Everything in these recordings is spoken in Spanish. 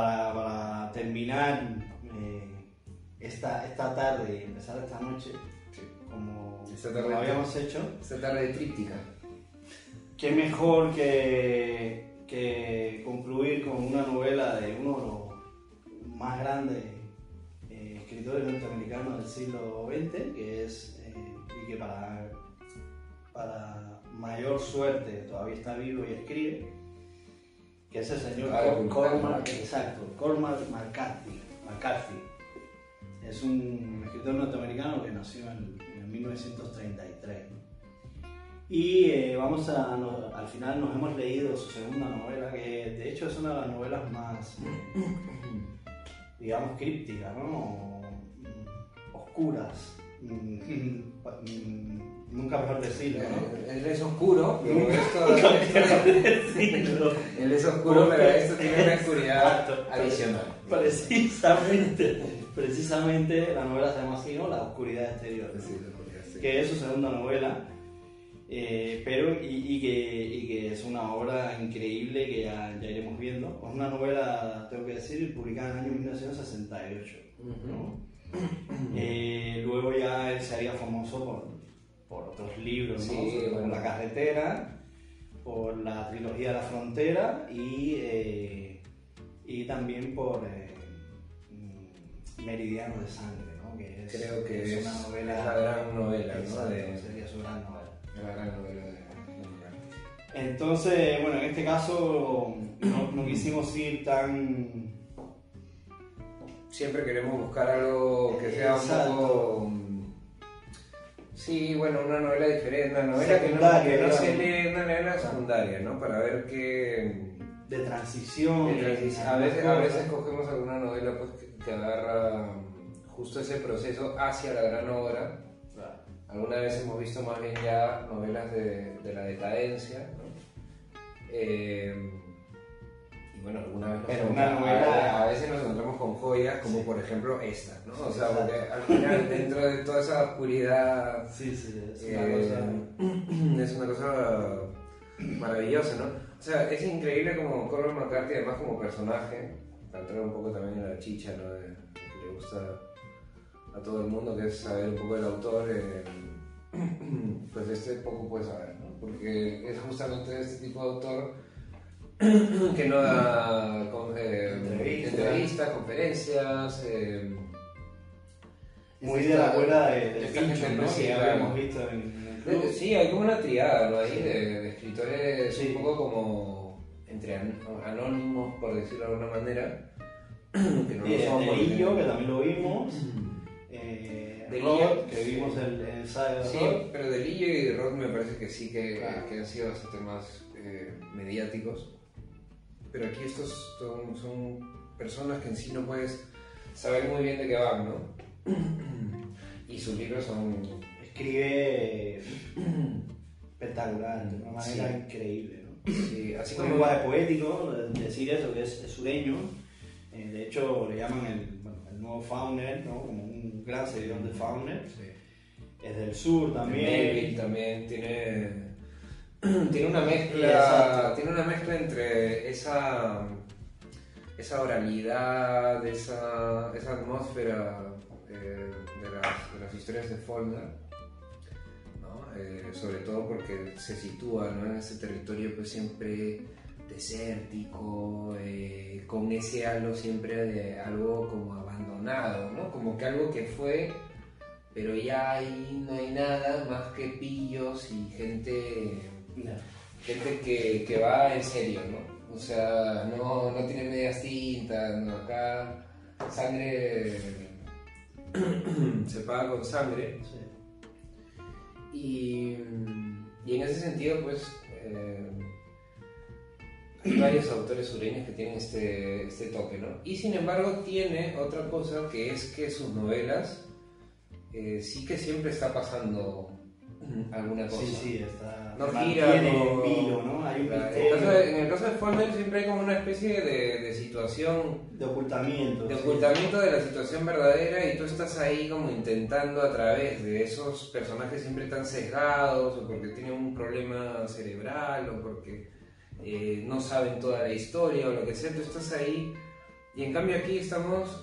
para, para terminar eh, esta, esta tarde y empezar esta noche, como, Esta como tarde. habíamos hecho, Esta tarde de tríptica. qué mejor que, que concluir con una novela de uno de los más grandes eh, escritores norteamericanos del siglo XX, que es, eh, y que para, para mayor suerte todavía está vivo y escribe, que es el señor Ah, Cormac, exacto, Cormac McCarthy, McCarthy. Es un escritor norteamericano que nació en, en 1933. Y eh, vamos a, no- al final nos hemos leído su segunda novela, que de hecho es una de las novelas más, digamos, crípticas, ¿no? Mm, Oscuras. Nunca mejor decirlo, ¿no? Él es oscuro, pero esto, esto- Decirlo. él es oscuro, pero esto tiene una oscuridad adicional. Precisamente, precisamente la novela se llama así, ¿no? La oscuridad exterior. ¿no? Sí, la oscuridad, sí. que es su segunda novela, eh, pero y, y que, y que es una obra increíble que ya, ya iremos viendo. Es una novela, tengo que decir, publicada en el año 1968. ¿no? Eh, luego ya él se haría famoso por, por otros libros, ¿no? Sí, por. La carretera, por la trilogía La frontera y, eh, y también por eh, mm, Meridiano de Sangre, ¿no? que es, Creo que es es, una novela es la gran novela, ¿no? De, sería su gran novela. la gran novela de de. Entonces, bueno, en este caso no, no quisimos ir tan... Siempre queremos buscar algo que sea un Exacto. poco. Sí, bueno, una novela diferente, una novela que no, Secundaria, que no se digamos. lee, una novela secundaria, ¿no? Para ver qué. de transición. A y veces, a algunas veces cogemos alguna novela pues, que, que agarra mm, justo ese proceso hacia la gran obra. Claro. Alguna vez hemos visto más bien ya novelas de, de la decadencia, ¿no? Eh, y bueno, alguna vez Pero una novela- a, a veces nos encontramos con joyas como Sí. por ejemplo esta, ¿no? O sea, porque al final dentro de toda esa oscuridad Sí, sí, es una eh, cosa... es una cosa maravillosa, ¿no? O sea, es increíble como Cormac McCarthy, además como personaje, para entrar un poco también en la chicha, ¿no? De, que le gusta a todo el mundo, que es saber un poco del autor, eh, pues este poco puede saber, ¿no? Porque es justamente este tipo de autor que no da con- eh, Entrevistas. conferencias, eh, Muy de la escuela de, de esta Fincher, gente ¿no? sí, Que habíamos visto en, el club. Sí, hay como una triada ¿no? ahí Sí. de, de escritores Sí. un poco como entre an- anónimos, por decirlo de alguna manera. que no de, Illo, que también lo vimos. Eh, De Rod, que vimos el, el ensayo de Sí, Rod. pero de Lillo y de Roth me parece que sí que, Claro. que han sido bastante más eh, mediáticos. Pero aquí estos son, son personas que en sí no puedes saber muy bien de qué van, ¿no? y sus libros son Escribe espectacular, de una manera Sí. increíble. ¿no? sí, así como lenguaje poético, de- decir eso, que es, es sureño. Eh, de hecho, le llaman el, bueno, el nuevo Fauner, ¿no? como un gran seguidor de Fauner. Sí. Es del sur Melville también. también tiene tiene una mezcla Exacto. tiene una mezcla entre esa esa oralidad esa, esa atmósfera eh, de, las, de las historias de Faulkner ¿no? Eh, sobre todo porque se sitúa ¿no? en ese territorio pues siempre desértico eh, con ese halo siempre de algo como abandonado ¿no? como que algo que fue pero ya ahí no hay nada más que pillos y gente Gente que, que va en serio, ¿no? O sea, no, no tiene medias tintas, no, acá sangre se paga con sangre Sí. y, y en ese sentido pues eh, hay varios autores sureños que tienen este, este toque, ¿no? Y sin embargo tiene otra cosa que es que sus novelas eh, sí que siempre está pasando alguna cosa. Sí, sí, está. No gira, el no- vilo, ¿no? Hay un Claro, En el misterio caso de, en el caso de Faulkner siempre hay como una especie de, de situación, de ocultamiento. de sí. ocultamiento de la situación verdadera y tú estás ahí como intentando a través de esos personajes siempre tan sesgados o porque tienen un problema cerebral o porque eh, no saben toda la historia o lo que sea, tú estás ahí Y en cambio aquí estamos,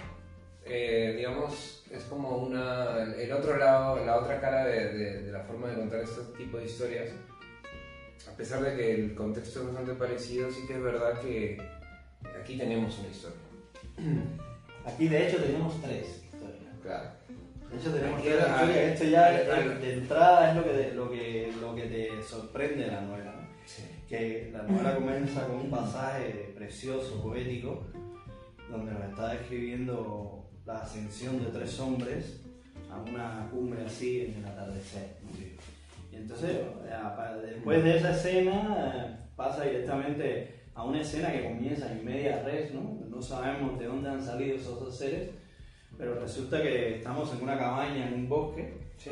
eh, digamos, es como una, el otro lado, la otra cara de, de- de la forma de contar este tipo de historias. A pesar de que el contexto es bastante parecido, sí que es verdad que aquí tenemos una historia. Aquí de hecho tenemos tres historias. Claro. De hecho tenemos Aquí tres al- historias. Esto ya es- al- de entrada es lo que, te- lo que, lo que te sorprende de la novela. ¿no? Sí. que la novela comienza con un pasaje precioso, poético, donde nos está describiendo la ascensión de tres hombres a una cumbre así en el atardecer. ¿no? Y entonces, eh, después de esa escena, eh, pasa directamente a una escena que comienza en media res, ¿no? No sabemos de dónde han salido esos dos seres, pero resulta que estamos en una cabaña en un bosque, Sí.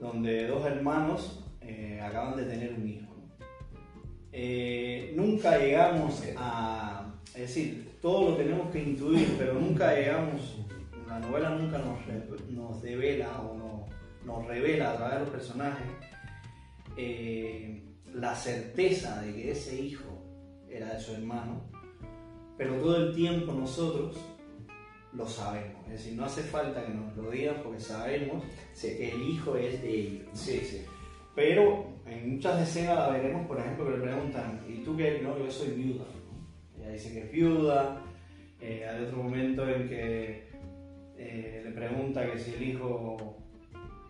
donde dos hermanos eh, acaban de tener un hijo. Eh, nunca llegamos a, es decir, todo lo tenemos que intuir, pero nunca llegamos, la novela nunca nos, nos devela o no- nos revela a través de los personajes eh, la certeza de que ese hijo era de su hermano, pero todo el tiempo nosotros lo sabemos, es decir, no hace falta que nos lo digan porque sabemos que el hijo es de ellos. ¿no? Sí, sí. Pero en muchas escenas la veremos, por ejemplo, que le preguntan, ¿y tú qué? No, yo soy viuda. Ella dice que es viuda. Eh, hay otro momento en que eh, le pregunta que si el hijo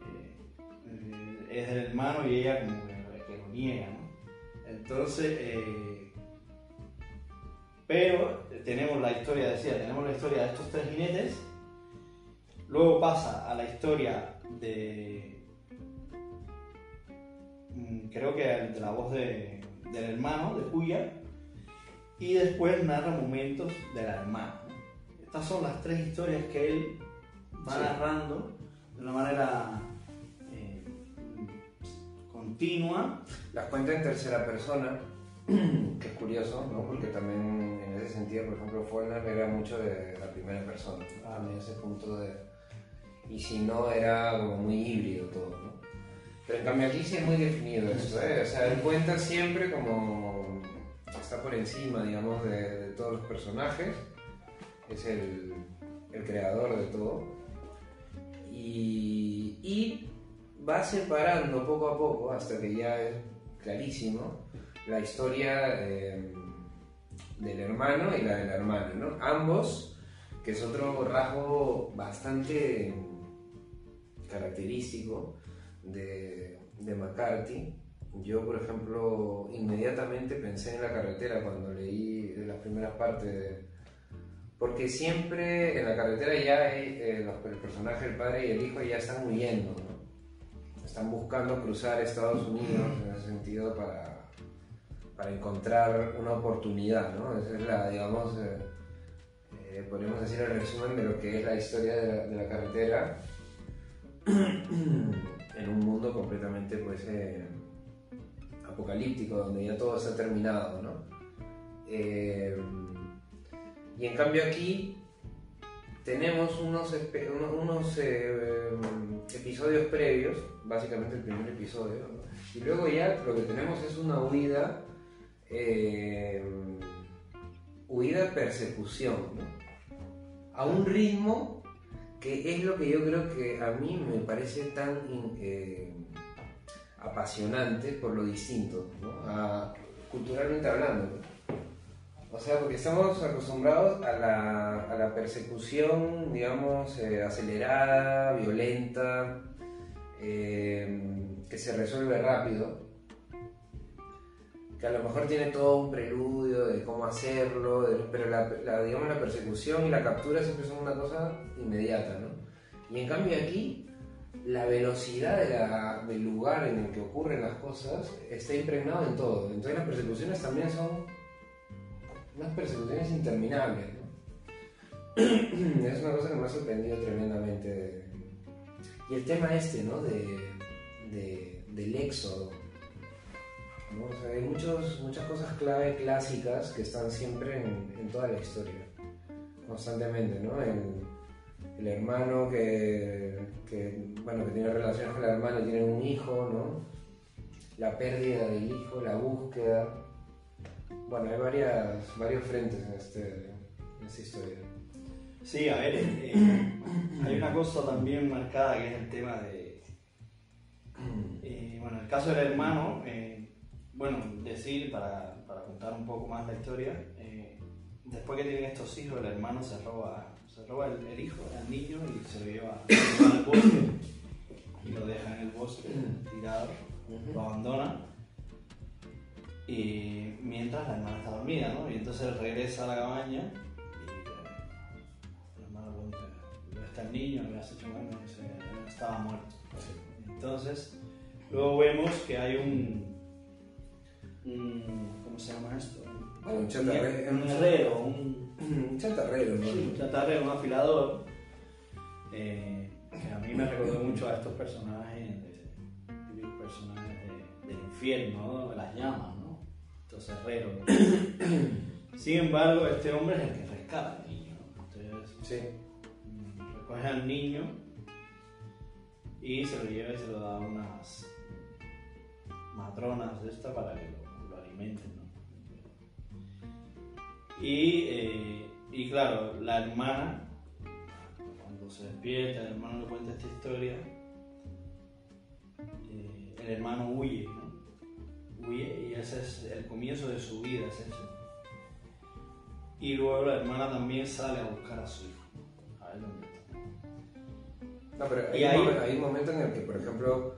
eh, eh, es del hermano y ella como que, que lo niega. ¿no? Entonces, eh, pero tenemos la historia, decía, tenemos la historia de estos tres jinetes. Luego pasa a la historia de mm, creo que de la voz de- del hermano, de Puya, y después narra momentos de la hermana. Estas son las tres historias que él va Sí. narrando de una manera eh, continua. Las cuenta en tercera persona, que es curioso, ¿no? Porque también en ese sentido, por ejemplo, Follner era mucho de la primera persona. Ah. Ese punto de... Y si no, era como muy híbrido todo, ¿no? Pero en cambio aquí sí es muy definido eso, ¿eh? O sea, él cuenta siempre como... Está por encima, digamos, de, todos los personajes. Es el, creador de todo. Y, va separando poco a poco, hasta que ya es clarísimo, la historia eh, del hermano y la de la hermana, ¿no? Ambos, que es otro rasgo bastante característico de, de McCarthy. Yo, por ejemplo, inmediatamente pensé en la carretera cuando leí las primeras partes de, porque siempre en la carretera ya eh, los, el personaje, el padre y el hijo ya están huyendo, ¿no? Están buscando cruzar Estados Unidos en ese sentido para, para encontrar una oportunidad, ¿no? Esa es la, digamos, eh, eh, podríamos decir el resumen de lo que es la historia de la, de la carretera en un mundo completamente, pues, eh, apocalíptico, donde ya todo está terminado, ¿no? Eh, y en cambio aquí tenemos unos, unos eh, episodios previos, básicamente el primer episodio, y luego ya lo que tenemos es una huida, eh, huida persecución, ¿no? a un ritmo que es lo que yo creo que a mí me parece tan eh, apasionante por lo distinto, culturalmente hablando. O sea, porque estamos acostumbrados a la, a la persecución, digamos, eh, acelerada, violenta, eh, que se resuelve rápido, que a lo mejor tiene todo un preludio de cómo hacerlo, pero la, la, digamos, la persecución y la captura siempre son una cosa inmediata, ¿no? Y en cambio aquí, la velocidad del lugar en el que ocurren las cosas está impregnado en todo. Entonces las persecuciones también son unas persecuciones interminables, ¿no? es una cosa que me ha sorprendido tremendamente. Y el tema este, ¿no? De, de- del éxodo. hay muchos, muchas cosas clave clásicas que están siempre en, toda la historia, constantemente, ¿no? El hermano que, bueno, que tiene relaciones con la hermana y tiene un hijo, ¿no? La pérdida del hijo, la búsqueda. Bueno, hay varias, varios frentes en, este, en esa historia. Sí, a ver, eh, eh, hay una cosa también marcada que es el tema de. eh, bueno, el caso del hermano, bueno, decir, para, para contar un poco más la historia, después que tienen estos hijos, el hermano se roba, se roba el, el hijo, el niño, y se lo lleva, se lo lleva al bosque y lo deja en el bosque tirado, lo abandona. Y mientras la hermana está dormida, ¿no? Y entonces regresa a la cabaña y la hermana pregunta, ¿dónde está el niño? ¿Le has hecho mal? "No, estaba muerto. Entonces, luego vemos que hay un, un- ¿cómo se llama esto? Un chatarrero. Un herrero, un, Un chatarrero, ¿no? un chatarrero, un afilador, eh, que a mí me recordó mucho a estos personajes, de, personajes de- del infierno, ¿no? de las llamas, ¿no? Estos herreros. Sin embargo, este hombre es el que rescata al niño. ¿no? Entonces, Sí. mm, recoge al niño y se lo lleva y se lo da a unas matronas de esta para que lo, lo alimenten. Y, eh, y claro, la hermana, cuando se despierta, el hermano le cuenta esta historia, eh, el hermano huye, ¿no? Huye y ese es el comienzo de su vida, es eso. Y luego la hermana también sale a buscar a su hijo. A ver dónde está. No, pero hay, ahí- un hay un momento en el que, por ejemplo,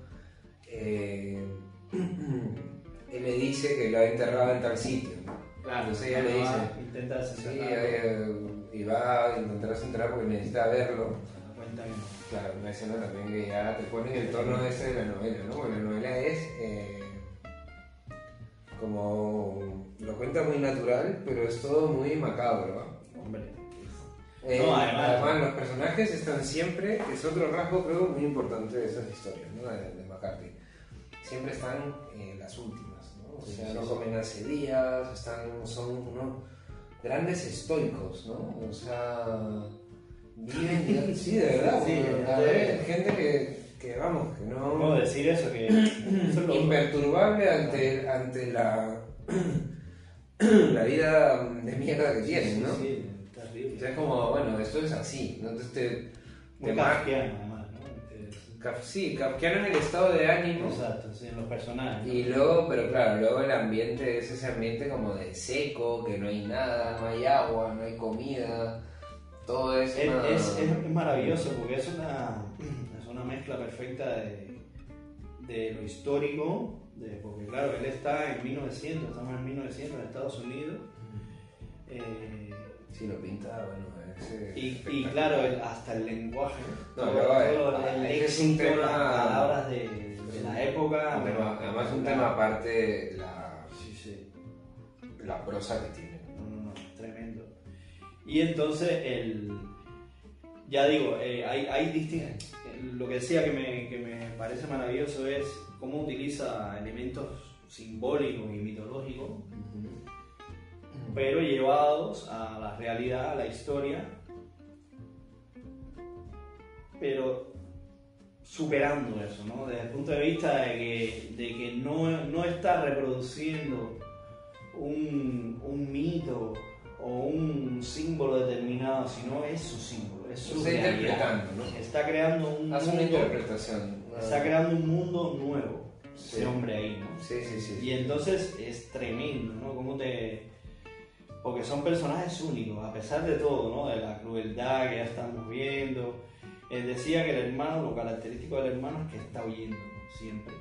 eh, él le dice que lo ha enterrado en tal sitio. ¿no? Entonces ella le dice, Intenta sí, y va a intentar enterrar porque necesita verlo. Claro, una escena también que ya te pone en el tono ese de la novela, ¿no? Porque la novela es eh, como lo cuenta muy natural, pero es todo muy macabro. ¿no? Hombre. Eh, No, además- además, los personajes están siempre, es otro rasgo creo muy importante de esas historias, ¿no? de, de McCarthy. Siempre están eh, las últimas, ¿no? O sea, sí, no comen hace días, están, son unos grandes estoicos, ¿no? O sea, viven, sí, de verdad, Sí, gente que, que, vamos, que no... ¿Cómo decir eso? Que eso es lo- imperturbable ante, ante la, la vida de mierda que tienen, ¿no? Sí, sí, terrible. Entonces, como, bueno, esto es así, ¿no? Entonces te. Te Kaf- Sí, kafkiano en el estado de ánimo. Exacto, sí, en los personajes. Y luego, pero claro, luego el ambiente es ese ambiente como de seco, que no hay nada, no hay agua, no hay comida, todo es. Es, una- es, es- es maravilloso porque es una, es una mezcla perfecta de, de lo histórico, de, porque claro, él está en 1900, estamos en 1900 en Estados Unidos. eh, Sí, lo pinta, bueno, y, claro, el- hasta el lenguaje, No, todo, eh, todo el es un tema- las palabras de, de la época. Un tema- además, un tema aparte, la, Sí, sí. la prosa que tiene. No, no, no, tremendo. Y entonces, el, ya digo, eh, hay, hay distin- Lo que decía que me, que me parece maravilloso es cómo utiliza elementos simbólicos y mitológicos, pero llevados a la realidad, a la historia, pero superando eso, ¿no? Desde el punto de vista de que, de que no, no está reproduciendo un, un mito o un símbolo determinado, sino es su símbolo, es su Está realidad. interpretando, ¿no? Está creando un Hace una mundo, interpretación. una- está creando un mundo nuevo, Sí. ese hombre ahí, ¿no? Sí, sí, sí. Y entonces es tremendo, ¿no? Cómo te... Porque son personajes únicos, a pesar de todo, ¿no? De la crueldad que ya estamos viendo. Él decía que el hermano, lo característico del hermano es que está huyendo. Siempre.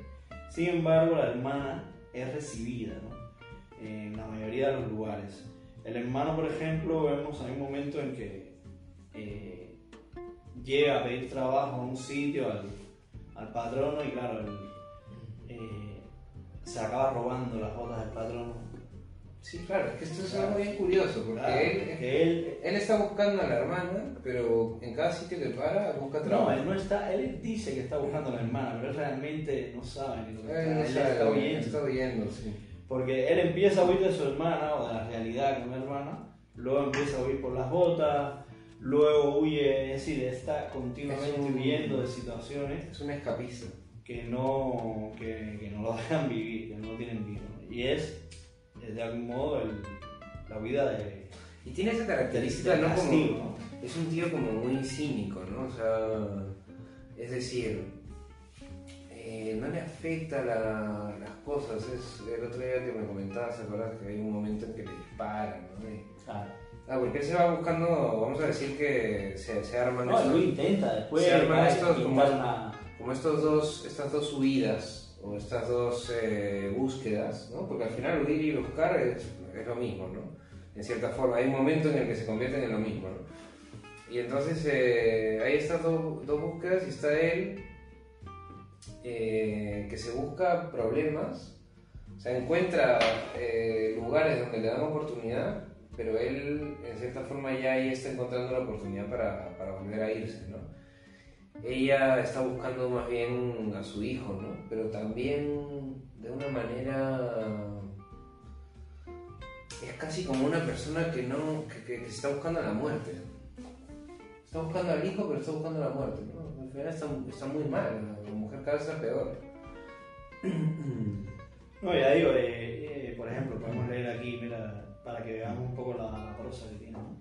Sin embargo, la hermana es recibida, ¿no? En la mayoría de los lugares. El hermano, por ejemplo, vemos hay un momento en que eh, llega a pedir trabajo a un sitio al, al patrono y claro, eh, se acaba robando las botas del patrono. Sí, claro, es que esto es algo bien curioso, porque Claro, él, que él, él está buscando a la hermana, pero en cada sitio que para busca no, trabajo. él no está, él dice que está buscando a la hermana, pero él realmente no sabe ni lo que Él está, no él sabe está lo que huyendo. está huyendo, sí. Porque él empieza a huir de su hermana o de la realidad con la hermana, luego empieza a huir por las botas, luego huye, es decir, está continuamente Es un- huyendo de situaciones Es un escapista. que no, que, que no lo dejan vivir, que no lo tienen vivo. ¿no? Y es, es de algún modo, el- la vida de, Y tiene esa característica, ¿no? castigo, Como, ¿no? es un tío como muy cínico, ¿no? O sea, es decir, eh, no le afecta la- las cosas. Es, el otro día que me comentabas, ¿te acuerdas? Que hay un momento en que le disparan, ¿no? Y- Claro. ah, porque él se va buscando, vamos a decir que se, se arman No, estos- lo intenta después. Se arman estos como- una- como estos dos, estas dos huidas o estas dos eh, búsquedas, ¿no? Porque al final huir y buscar es, es lo mismo, ¿no? En cierta forma, hay un momento en el que se convierten en lo mismo, ¿no? Y entonces eh, hay estas dos, dos búsquedas y está él eh, que se busca problemas, o sea, encuentra eh, lugares donde le dan oportunidad, pero él en cierta forma ya ahí está encontrando la oportunidad para, para volver a irse, ¿no? Ella está buscando más bien a su hijo, ¿no? Pero también de una manera es casi como una persona que no que, que- que está buscando la muerte. Está buscando al hijo, pero está buscando la muerte, ¿no? Al final está, está muy mal, la mujer cada vez está peor. No, ya digo, eh, eh, por ejemplo, podemos leer aquí, mira, para que veamos un poco la, prosa que tiene. ¿no?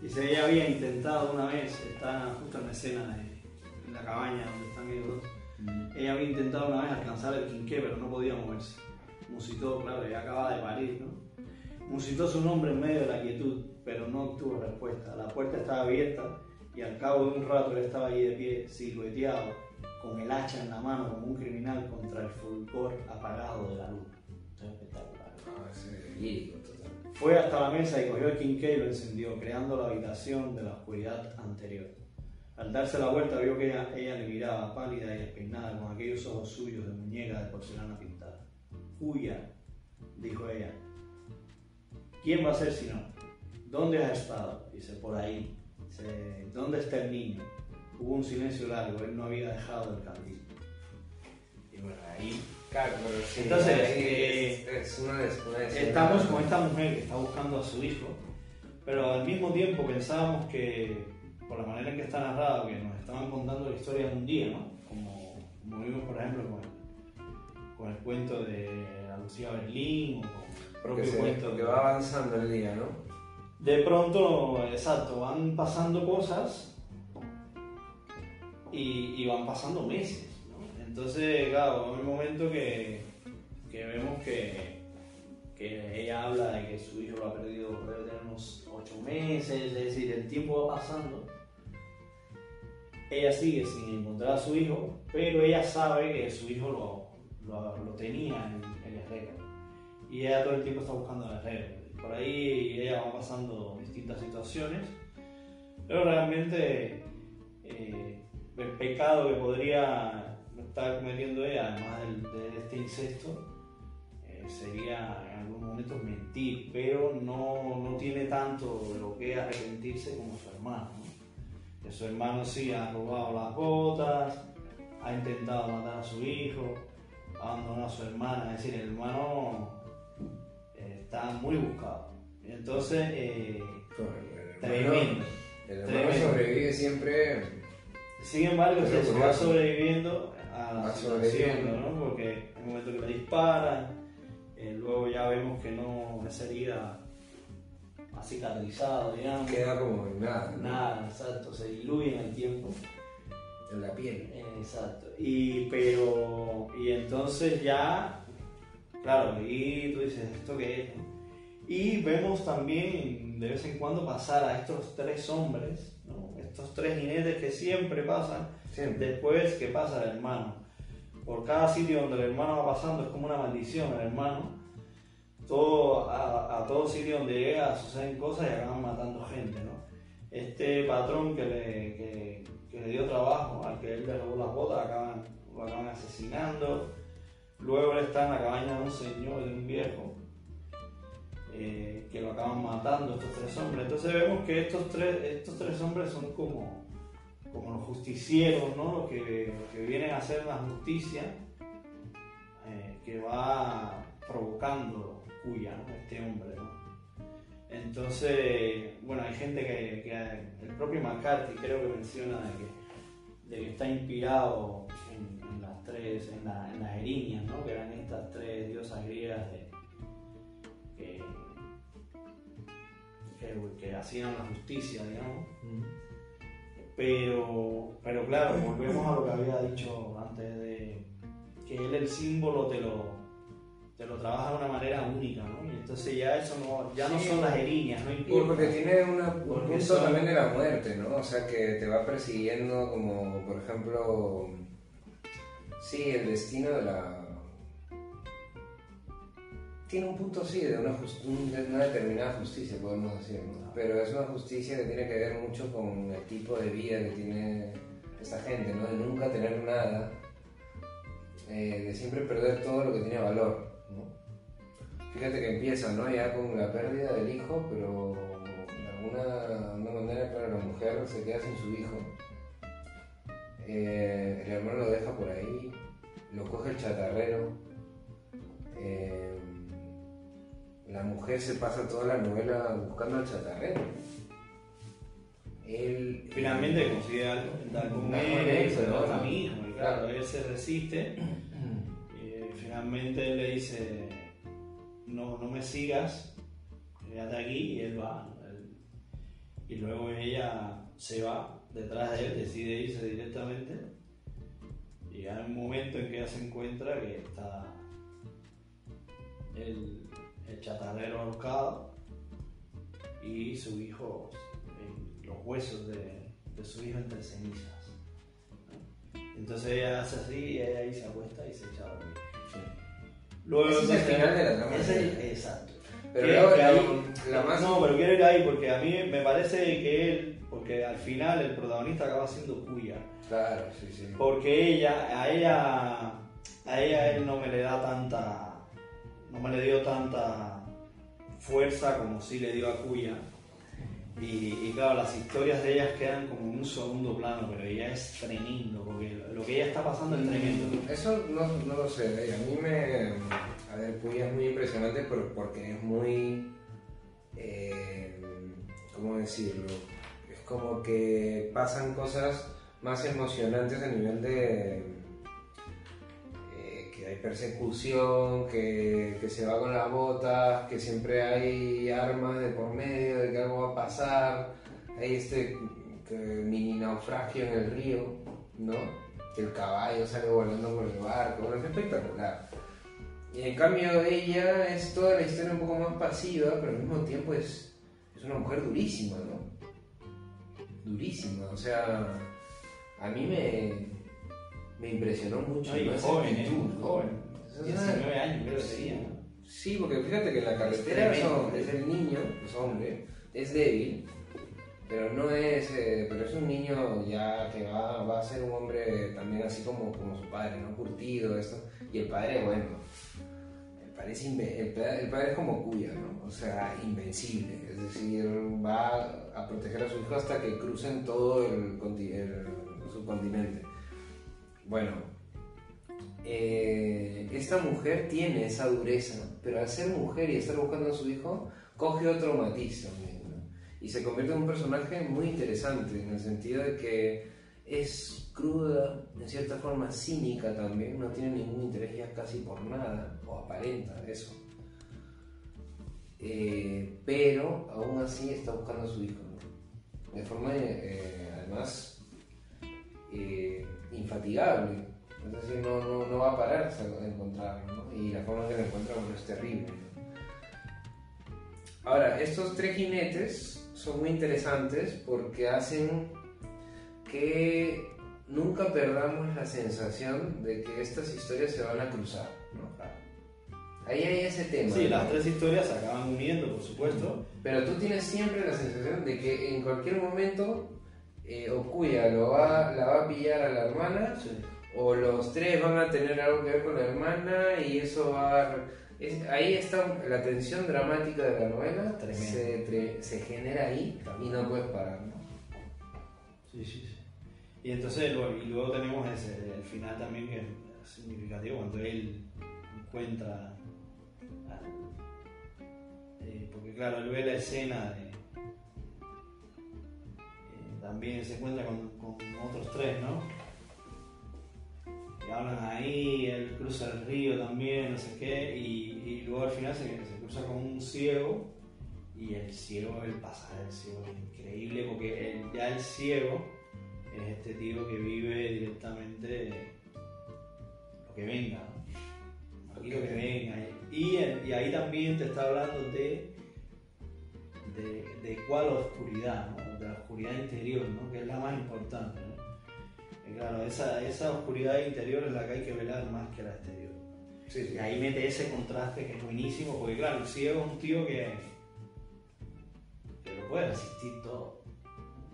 Dice, ella había intentado una vez, está justo en la escena de la cabaña donde están ellos dos, ella había intentado una vez alcanzar el quinqué, pero no podía moverse. Musitó, claro, ella acaba de parir, ¿no? Musitó su nombre en medio de la quietud, pero no obtuvo respuesta. La puerta estaba abierta y al cabo de un rato él estaba allí de pie, silueteado, con el hacha en la mano como un criminal contra el fulgor apagado de la luz. Esto es espectacular. No, es total. Fue hasta la mesa y cogió el quinqué y lo encendió, creando la habitación de la oscuridad anterior. Al darse la vuelta vio que ella, ella le miraba pálida y despeinada con aquellos ojos suyos de muñeca de porcelana pintada. Huya, dijo ella. ¿Quién va a ser si no? ¿Dónde has estado? Dice, por ahí. Dice, ¿dónde está el niño? Hubo un silencio largo, él no había dejado el candil. Y bueno, ahí Claro, pero sí, Entonces, eh, es, es una, Estamos con esta mujer que está buscando a su hijo, pero al mismo tiempo pensábamos que, por la manera en que está narrado, que nos estaban contando la historia de un día, ¿no? Como, como vimos, por ejemplo, con el, con el cuento de la Lucía Berlín o con propio se- cuento de- va avanzando el día, ¿no? De pronto, exacto, van pasando cosas y, y van pasando meses, ¿no? Entonces, claro, hay un momento que, que vemos que, que ella habla de que su hijo lo ha perdido, debe tener unos ocho meses, es decir, el tiempo va pasando. Ella sigue sin encontrar a su hijo, pero ella sabe que su hijo lo, lo, lo tenía en el herrero. Y ella todo el tiempo está buscando al herrero. Por ahí ella va pasando distintas situaciones, pero realmente eh, el pecado que podría estar cometiendo ella, además del- de, este incesto, eh, sería en algunos momentos mentir, pero no, no tiene tanto de lo que arrepentirse como su hermano. ¿no? Que su hermano sí ha robado las botas, ha intentado matar a su hijo, ha abandonado a su hermana, es decir, el hermano eh, está muy buscado. Y Entonces, eh, tremendo. El hermano sobrevive siempre. Sin embargo, se va curioso. sobreviviendo a la situación. ¿no? Porque hay un momento que le disparan, eh, luego ya vemos que no, esa herida cicatrizado, digamos. Queda como nada, ¿no? Nada, exacto, se diluye en el tiempo. En la piel. Exacto. Y, pero, y entonces ya, claro, y tú dices, ¿esto qué es? Y vemos también de vez en cuando pasar a estos tres hombres, ¿no? estos tres jinetes que siempre pasan, Siempre. después que pasa el hermano. Por cada sitio donde el hermano va pasando es como una maldición el hermano. A, a todo sitio donde llega suceden cosas y acaban matando gente, ¿no? Este patrón que le, que, le dio trabajo, al que él le robó las botas, lo acaban asesinando. Luego él está en la cabaña de un señor, de un viejo, eh, que lo acaban matando estos tres hombres. Entonces vemos que estos tres, estos tres hombres son como, como los justicieros, ¿no? Los que, los que vienen a hacer la justicia eh, que va provocando Cuya, ¿no? este hombre. ¿no? Entonces, bueno, hay gente que, que el propio McCarthy creo que menciona de que, de que está inspirado en, en las tres, en, la- en las erinias, ¿no? que eran estas tres diosas griegas de, que, que, que hacían la justicia, digamos. Pero, pero claro, volvemos a lo que había dicho antes de que él el símbolo te lo, te lo trabaja de una manera única, ¿no? Y entonces ya eso no, ya no son las líneas, no importa. Porque tiene una, un Porque punto son- también de la muerte, ¿no? O sea, que te va persiguiendo como, por ejemplo, sí, el destino de la... Tiene un punto, sí, de una, jus- un- de una determinada justicia, podemos decir, ¿no? Pero es una justicia que tiene que ver mucho con el tipo de vida que tiene esta gente, ¿no? De nunca tener nada, eh, de siempre perder todo lo que tiene valor, ¿no? Fíjate que empieza, ¿no? Ya con la pérdida del hijo, pero de alguna, manera, claro, la mujer se queda sin su hijo. Eh, el hermano lo deja por ahí, lo coge el chatarrero. eh, la mujer se pasa toda la novela buscando al chatarrero. Él, Finalmente consigue algo, con él, se lo da a mi hijo, Claro. él se resiste y eh, finalmente él le dice, no, no me sigas, quédate aquí y él va. y luego ella se va detrás de él, decide irse directamente y hay un momento en que ella se encuentra que está el, chatarrero ahorcado y su hijo, eh, los huesos de, su hijo entre cenizas. Entonces ella hace así y ella ahí se acuesta y se echa a dormir. Luego, Ese es el final de la trama. es el- exacto. Pero Que- luego que ahí- la más... No, pero quiero ir ahí porque a mí me parece que él, porque al final el protagonista acaba siendo Cuya. Claro, sí, sí. Porque ella, a ella, a ella él no me le da tanta, no me le dio tanta fuerza como sí le dio a Cuya. Y, claro, las historias de ellas quedan como en un segundo plano, pero ella es tremendo, porque lo que ella está pasando es tremendo. Eso no, no lo sé, a mí me... A ver, Puya es muy impresionante por- porque es muy... eh, ¿Cómo decirlo? Es como que pasan cosas más emocionantes a nivel de... hay persecución, que, que se va con las botas, que siempre hay armas de por medio, de que algo va a pasar, hay este mini naufragio en el río, ¿no? que el caballo sale volando por el barco, es espectacular. Y en cambio ella es toda la historia un poco más pasiva, pero al mismo tiempo es, es una mujer durísima, ¿no? Durísima, o sea, a mí me, me impresionó mucho. No, y ¿no? Esa joven, ¿eh? actitud, joven. Esa- 19 años creo que. Sí, porque fíjate que la carretera Es es, tremendo. es el niño, es hombre, es débil, pero no es, eh, pero es un niño ya que va, va a ser un hombre también así como, como su padre, ¿no? Curtido, esto, y el padre, bueno, el padre es, el padre, el padre es como cuya, ¿no? O sea, invencible, es decir, va a proteger a su hijo hasta que crucen todo el, el subcontinente. Bueno, eh, esta mujer tiene esa dureza, pero al ser mujer y estar buscando a su hijo, coge otro matiz también. Y se convierte en un personaje muy interesante, en el sentido de que es cruda, en cierta forma cínica también, no tiene ningún interés ya casi por nada, o aparenta eso. Eh, pero aún así está buscando a su hijo, ¿no? de forma eh, además infatigable. Es decir, no, no, no va a parar hasta encontrarlo, ¿no? Y la forma en que lo encuentra bueno, es terrible. ¿no? Ahora, estos tres jinetes son muy interesantes porque hacen que nunca perdamos la sensación de que estas historias se van a cruzar, ¿no? Ahí hay ese tema. Sí, ¿no? las tres historias se acaban uniendo, por supuesto. Pero tú tienes siempre la sensación de que en cualquier momento eh, Okuya lo va, la va a pillar a la hermana o los tres van a tener algo que ver con la hermana y eso va a... es- ahí está la tensión dramática de la novela, se, tre- se genera ahí y no puedes parar. ¿no? Sí, sí, sí. Y entonces luego, y luego tenemos ese, el final también que es significativo cuando él encuentra. eh, porque claro, él ve la escena de. También se encuentra con, con otros tres, ¿no? Y hablan ahí, él cruza el río también, no sé qué, y, y luego al final se, se cruza con un ciego Y el ciego, el pasaje del ciego es increíble porque el- ya el ciego es este tío que vive directamente lo que venga. Aquí lo que venga. Y, el- y ahí también te está hablando de, de, de cuál oscuridad, ¿no? de la oscuridad interior, ¿no? que es la más importante. ¿no? Y claro, esa, esa oscuridad interior es la que hay que velar más que la exterior. Sí, sí. Y ahí mete ese contraste que es buenísimo, porque claro, el ciego es un tío que, que lo puede resistir todo.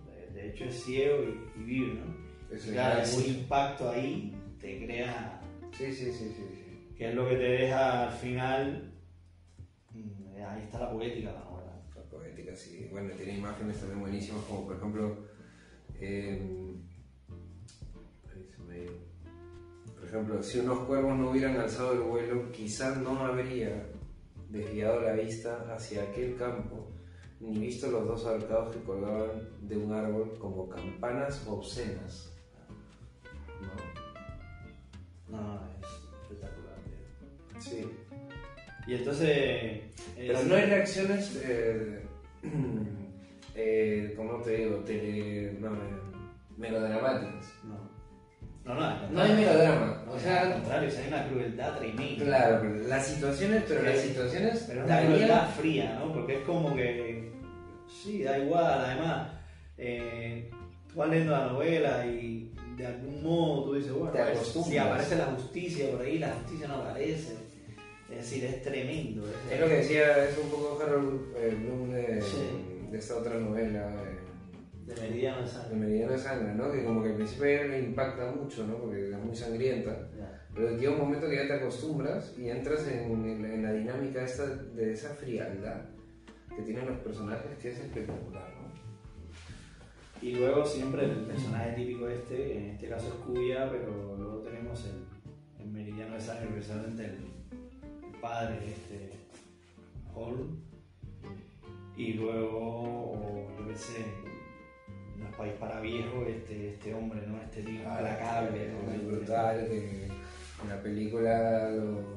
De, de hecho es ciego y, y vive, ¿no? Eso Y claro, ese mucho. impacto ahí te crea, Sí, sí, sí, sí, sí. que es lo que te deja al final, mm, ahí está la poética la novela. Bueno, tiene imágenes también buenísimas, como por ejemplo. eh, dio. Por ejemplo, si unos cuervos no hubieran alzado el vuelo, quizás no habría desviado la vista hacia aquel campo, ni visto los dos ahorcados que colgaban de un árbol como campanas obscenas. ¿No? No, es espectacular, tío. Sí. Y entonces... Pero es- no hay reacciones, eh, eh, ¿cómo te digo? Tele, no, melodramáticas. No. No, no, al No hay contrario. melodrama, o al sea, contrario, o sea, hay una crueldad tremenda. claro, pero las situaciones, pero las situaciones Pero es una darían- crueldad fría, ¿no? Porque es como que. Sí, da igual, además. eh, tú vas leyendo la novela y de algún modo tú dices, bueno, Te acostumbras. si aparece la justicia por ahí, la justicia no aparece. Es decir, es tremendo. es- Es lo que decía, es un poco Harold eh, Bloom de, Sí. de esta otra novela, eh, De meridiano de de sangre. Meridiano de Sangre, ¿no? Que como que al principio ya le impacta mucho, ¿no? Porque es muy sangrienta. Ya. Pero llega un momento que ya te acostumbras y entras en, en la- en la dinámica esta de esa frialdad que tienen los personajes que es espectacular, ¿no? Y luego siempre el personaje típico este, que en este caso es Cuya, pero luego tenemos el, el meridiano de sangre, precisamente el, padre este Hall. Y luego, yo qué sé, no es país para viejos, este, este hombre, ¿no? Este tipo implacable. ¿no? Es brutal, que en la película lo...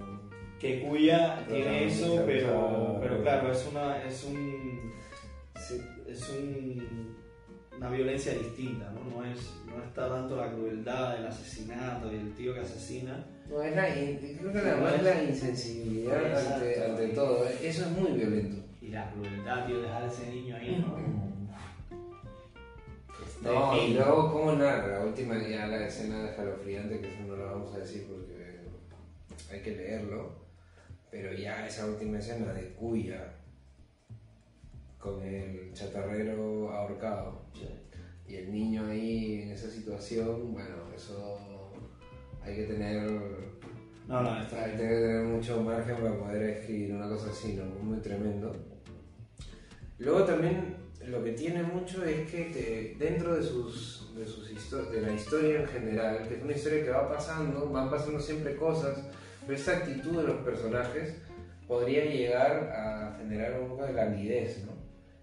Que Cuya tiene eso, pero, pero claro, es una, es un Sí, es un- una violencia distinta, ¿no? No, es, no está tanto la crueldad del asesinato y el tío que asesina. No, es la, creo que además es la insensibilidad ante, Exacto. ante todo. Eso es muy violento. Y la crueldad, tío, dejar a ese niño ahí, ¿no? Es No, y luego cómo narra la última ya la escena de escalofriante, que eso no lo vamos a decir porque hay que leerlo, pero ya esa última escena de Cuya con el chatarrero ahorcado Sí. y el niño ahí en esa situación, bueno, eso hay que tener No, no, está hay que tener mucho margen para poder escribir una cosa así, ¿no? Muy tremendo. Luego también lo que tiene mucho es que te- dentro de sus, de sus histo- de la historia en general, que es una historia que va pasando, van pasando siempre cosas, pero esta actitud de los personajes podría llegar a generar un poco de languidez, ¿no?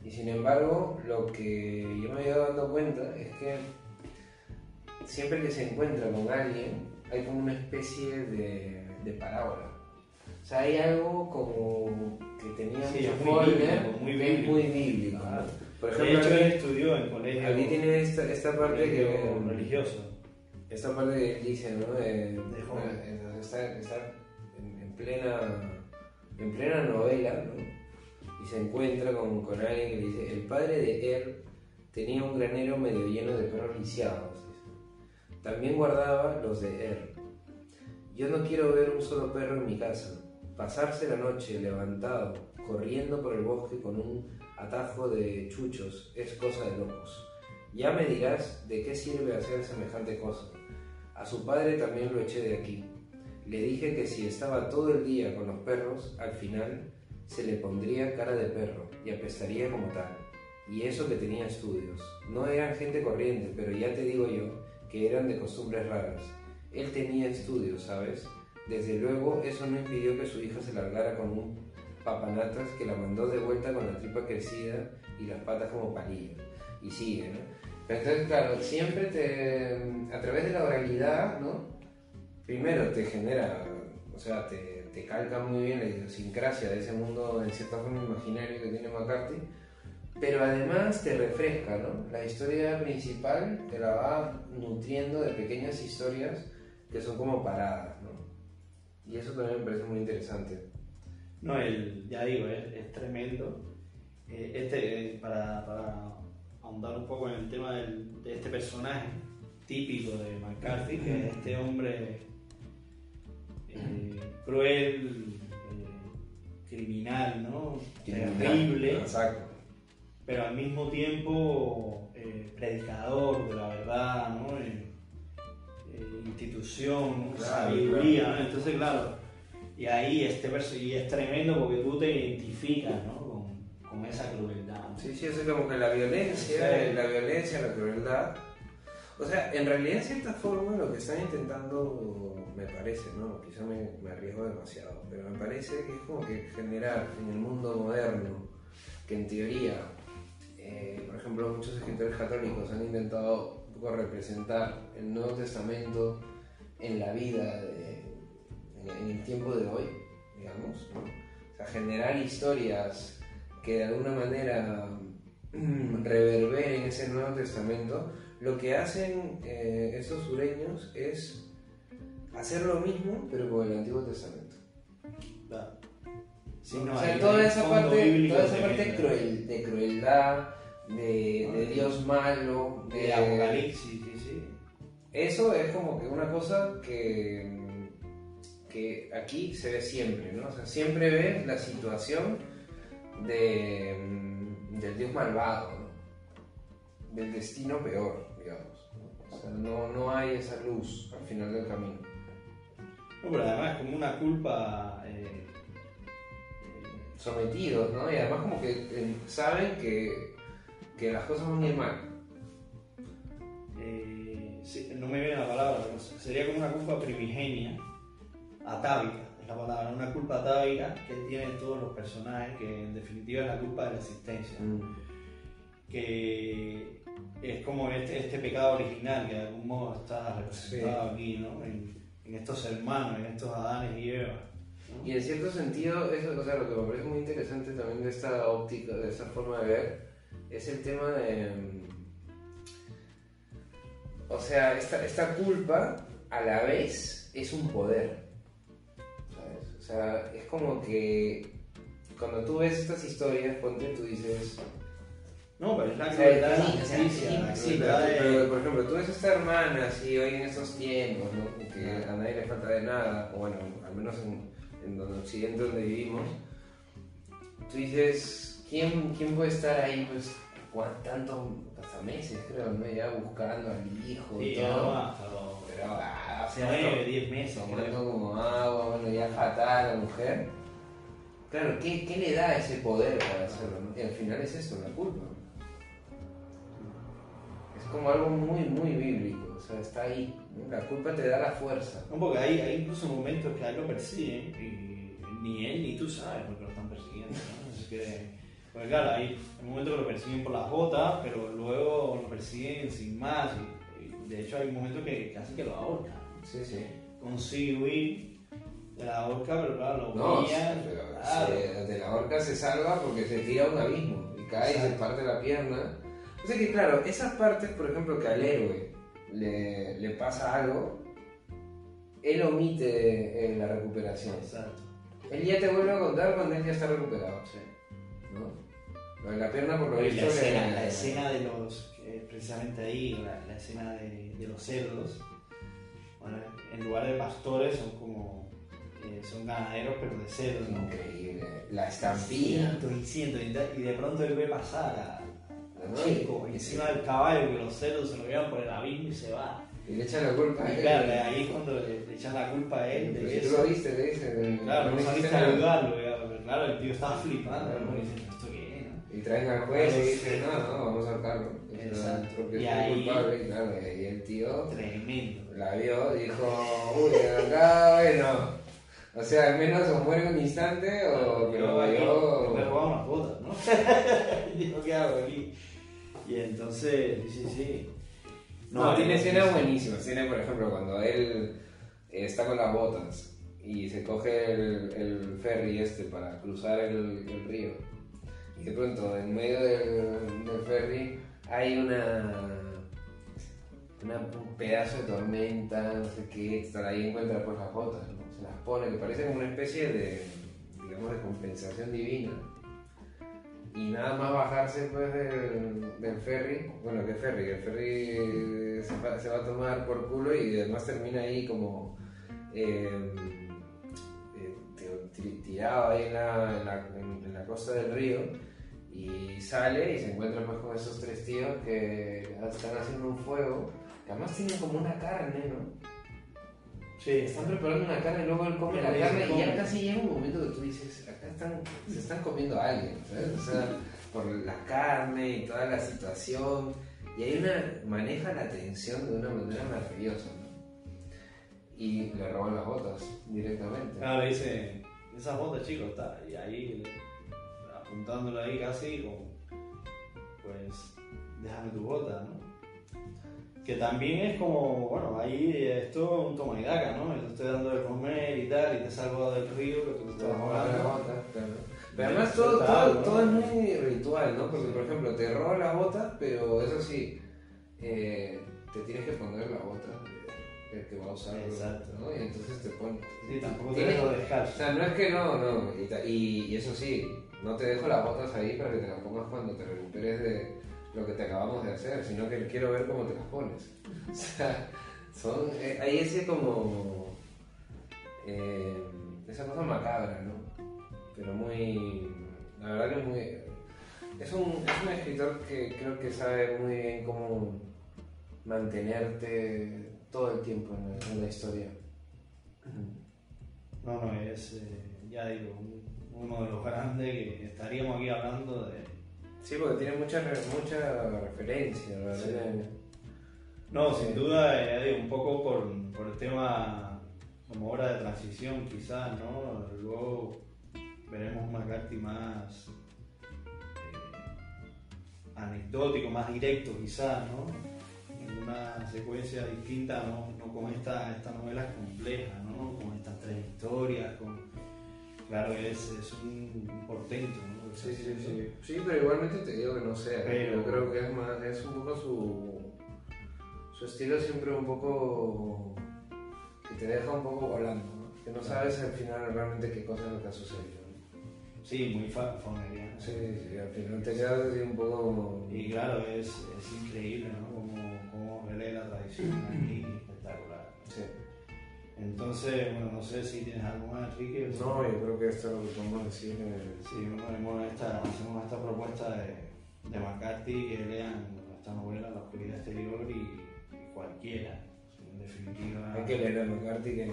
Y sin embargo, lo que yo me he ido dando cuenta es que siempre que se encuentra con alguien, hay como una especie de, de parábola. O sea, hay algo como que tenía Sí, mucho muy bíblico, muy bíblico. muy bíblico. Claro. ¿no? Por De ejemplo, él aquí, estudió en colegio, aquí tiene esta, esta parte que... religioso. Esta parte que dice, ¿no? De, De joven. en plena, en plena novela, ¿no? Y se encuentra con, con alguien que le dice, el padre de Er tenía un granero medio lleno de perros lisiados. También guardaba los de Er. Yo no quiero ver un solo perro en mi casa. Pasarse la noche levantado, corriendo por el bosque con un atajo de chuchos, es cosa de locos. Ya me dirás de qué sirve hacer semejante cosa. A su padre también lo eché de aquí. Le dije que si estaba todo el día con los perros, al final se le pondría cara de perro y apestaría como tal. Y eso que tenía estudios. No eran gente corriente, pero ya te digo yo que eran de costumbres raras. Él tenía estudios, ¿sabes? Desde luego eso no impidió que su hija se largara con un papanatas que la mandó de vuelta con la tripa crecida y las patas como palillos. Y sigue, ¿no? Pero entonces, claro, siempre te, a través de la oralidad, ¿no? Primero te genera o sea, te, te calca muy bien la idiosincrasia de ese mundo en cierta forma imaginario que tiene McCarthy, pero además te refresca, ¿no? La historia principal te la va nutriendo de pequeñas historias que son como paradas, ¿no? Y eso también me parece muy interesante. No, el, ya digo, es, es tremendo. Eh, este, eh, para, para ahondar un poco en el tema del- de este personaje típico de McCarthy, que es este hombre eh, cruel, criminal, ¿no? Terrible, Exacto. Pero al mismo tiempo eh, predicador de la verdad, ¿no? Eh, eh, institución, Claro, sabiduría, ¿no? Entonces, claro, y ahí este verso, y es tremendo porque tú te identificas, ¿no? Con, con esa crueldad. ¿no? Sí, sí, eso es como que la violencia, Sí. la violencia, la crueldad. O sea, en realidad, en cierta forma, lo que están intentando, me parece, ¿no? Quizá me, me arriesgo demasiado, pero me parece que es como que generar en el mundo moderno, que en teoría, eh, por ejemplo, muchos escritores católicos han intentado representar el Nuevo Testamento en la vida, en, el tiempo de hoy, digamos. O sea, generar historias que de alguna manera mm, reverberen ese Nuevo Testamento, lo que hacen eh, estos sureños es hacer lo mismo, pero con el Antiguo Testamento. O sea, toda esa parte, toda esa parte cruel, de crueldad, de, de Ah. Dios malo, de de Apocalipsis, sí, sí. Eso es como que una cosa que, que aquí se ve siempre, ¿no? O sea, siempre ves la situación de, mm, del Dios malvado, ¿no? Del destino peor, digamos. ¿no? O sea, no, no hay esa luz al final del camino. No, pero además es como una culpa. eh, Sometidos, ¿no? Y además como que eh, saben que, que las cosas van a ir mal. eh, sí, no me viene la palabra, pero sería como una culpa primigenia, atávica, es la palabra, una culpa atávica que tienen todos los personajes, que en definitiva es la culpa de la existencia, que es como este, este pecado original que de algún modo está representado aquí, ¿no? En, en estos hermanos, en estos Adanes y Eva. Y en cierto sentido, eso, o sea, lo que me parece muy interesante también de esta óptica, de esta forma de ver, es el tema de... mm, O sea, esta, esta culpa a la vez es un poder. ¿sabes? O sea, es como que cuando tú ves estas historias, ponte, tú dices... No, pero es la crueldad sí, o sea, justicia, sí, sí, pero, por ejemplo, tú ves esta hermana así hoy en estos tiempos, ¿no? que a nadie le falta de nada, o bueno, al menos en, en donde Occidente donde vivimos, tú dices, ¿quién, quién puede estar ahí, pues, cuán- tanto, hasta meses creo, ¿no? Ya buscando al hijo y todo. no, hasta Pero, ah, o hace sea, 9, 10 meses. como agua, bueno, ya fatal la mujer. Claro, ¿qué, qué le da ese poder para hacerlo? no? Y al final es esto, la culpa. Es como algo muy, muy bíblico, o sea, está ahí. La culpa te da la fuerza. No, porque hay, hay incluso momentos que a él lo persiguen y ni él ni tú sabes por qué lo están persiguiendo. ¿no? Así que, porque claro, hay, momentos que lo persiguen por las botas, pero luego lo persiguen sin más. Y, y de hecho hay momentos que casi que lo ahorcan. Sí, sí. Consigue huir de la horca, pero claro, lo No, pillan, pero claro. se- de la horca se salva porque se tira a un abismo y cae y se parte la pierna. O sea que, claro, esas partes, por ejemplo, que al héroe le, le pasa algo, él omite eh, la recuperación. Exacto. Él ya te vuelve a contar cuando él ya está recuperado, Sí. ¿no? Lo de la pierna, por lo visto, la, escena, la escena de los, que precisamente ahí, la, la escena de, de los cerdos, bueno, en lugar de pastores son como, eh, son ganaderos pero de cerdos, ¿no? Increíble. La estampida. Cientos y cientos, y, de pronto él ve pasar a. Chico Y- encima del caballo, que los cerdos se lo llevan por el abismo y se va. Y le echan la culpa a él. claro, ahí es cuando le, le echan la culpa a él Pero de si tú eso. lo viste, le dicen. Claro, no saliste a ayudarlo, claro, el tío estaba flipando, Claro. ¿no? Y dice, ¿esto qué es? no? Y traen al juez y dicen, no, no, vamos a ahorcarlo. Exacto. Porque Y ahí- culpable. Y claro, y el tío Tremendo. la vio, dijo, uy, acá, bueno. O sea, al menos o muere un instante o. Pero yo. me robaron unas botas, ¿no? Dijo, ¿qué hago aquí? Y entonces, sí, sí, sí. No, tiene escenas buenísimas. Tiene, por ejemplo, cuando él eh, está con las botas y se coge el, el ferry este para cruzar el, el río. Y de pronto, en medio del, del ferry, hay una, una, un pedazo de tormenta, no sé qué, está ahí encuentra pues las botas, ¿no? se las pone, que parece como una especie de, digamos, de compensación divina. Y nada más bajarse pues del, ferry, bueno, ¿qué ferry? El ferry se va, se va a tomar por culo y además termina ahí como eh, eh, ti- tirado ahí en la, en, la, en la costa del río y sale y se encuentra pues con esos tres tíos que están haciendo un fuego, que además tienen como una carne, ¿no? Sí, Están preparando una carne y luego él come la carne y ya casi llega un momento que tú dices, acá están, se están comiendo a alguien, ¿sabes? O sea, por la carne y toda la situación. Y hay una, maneja la tensión de una manera maravillosa, ¿no? Y le roban las botas directamente. Claro, le dice, esas botas chicos, está, y ahí apuntándolo ahí casi como, pues, déjame tu bota, ¿no? Que también es como, bueno, ahí esto es un toma y daca, ¿no? Yo te estoy dando de comer y tal, y te salgo del río que tú las botas, claro. Pero además todo, todo, ¿no? todo es muy ritual, ¿no? Porque, por ejemplo, te roban las botas, pero eso sí, eh, te tienes que poner la bota del que va a usar, Exacto. ¿no? Y entonces te pones... Sí, tampoco te dejo O descalzo. sea, no es que no, no, y, y, y eso sí, no te dejo las botas ahí para que te las pongas cuando te recuperes de lo que te acabamos de hacer, sino que quiero ver cómo te las pones. O sea, son, eh, hay ese como, eh, esa cosa macabra, ¿no? Pero muy, la verdad que es muy, es un, es un escritor que creo que sabe muy bien cómo mantenerte todo el tiempo en la, historia. No, no, es, eh, ya digo, un- uno de los grandes que estaríamos aquí hablando de... Sí, porque tiene mucha, mucha referencia, verdad. Sí. No, Sí. sin duda, eh, un poco por, por el tema como hora de transición quizás, ¿no? Luego veremos un McCarthy más eh, anecdótico, más directo quizás, ¿no? En una secuencia distinta, no, no con esta, esta novela compleja, ¿no? Con estas tres historias, con... Claro, es, es un portento, ¿no? Sí, sí, sí. Sí, pero igualmente te digo que no sé. Pero- Yo creo que es más, es un poco su. Su estilo siempre un poco. que te deja un poco volando, ¿no? Que no sabes al final realmente qué cosa es lo que ha sucedido. ¿no? Sí, muy familiar. Sí, sí, al final te quedas así un poco como. Y claro, es, es increíble, ¿no? Como, como la tradición aquí, espectacular. Sí. Entonces, bueno, no sé si tienes algo más, Enrique. o No, yo creo que esto es lo que podemos decir. eh, Sí, bueno, esta, hacemos esta propuesta de, de McCarthy que lean esta novela, La oscuridad exterior y, y cualquiera. En definitiva. Hay que leer a McCarthy que,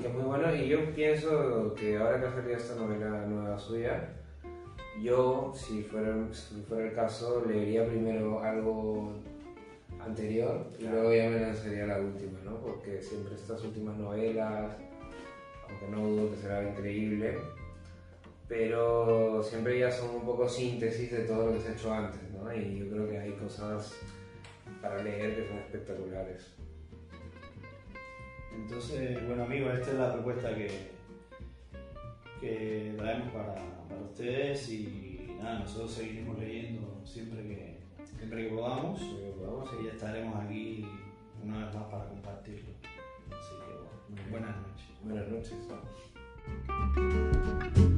que es muy bueno y yo pienso que ahora que ha salido esta novela nueva suya, yo, si fuera, si fuera el caso, leería primero algo anterior y Claro. luego ya me lanzaría la última, ¿no? Porque siempre estas últimas novelas, aunque no dudo que será increíble, pero siempre ya son un poco síntesis de todo lo que se ha hecho antes, ¿no? Y yo creo que hay cosas para leer que son espectaculares. Entonces, bueno amigos, esta es la propuesta que, que traemos para, para ustedes y nada, nosotros seguiremos leyendo siempre que, siempre que podamos Vamos y ya estaremos aquí una vez más para compartirlo. Así que bueno, buenas noches. Buenas noches.